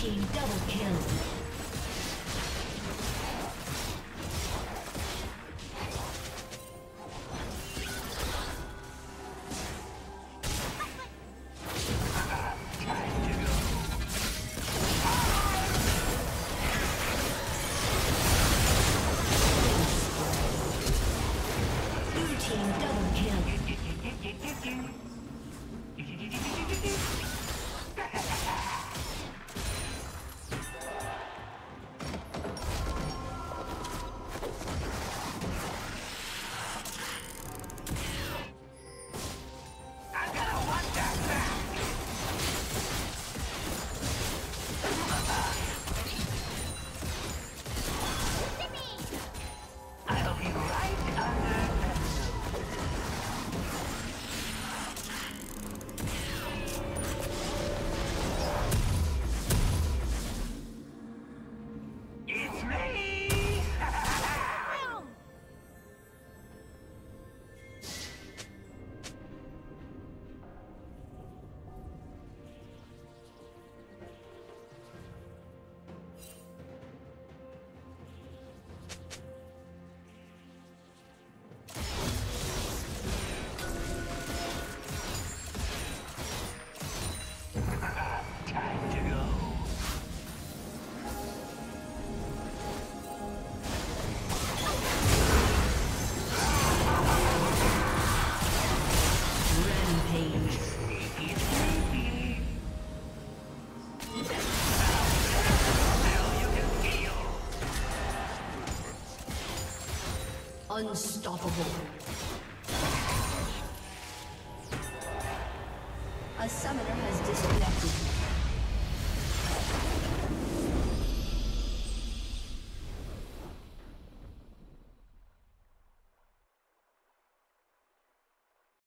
team double kill. Ha ha ha! Unstoppable. A summoner.